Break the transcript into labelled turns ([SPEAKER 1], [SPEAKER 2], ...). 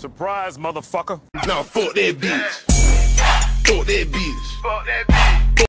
[SPEAKER 1] Surprise, motherfucker.
[SPEAKER 2] Now fuck that bitch. Fuck that bitch.
[SPEAKER 3] Fuck that bitch.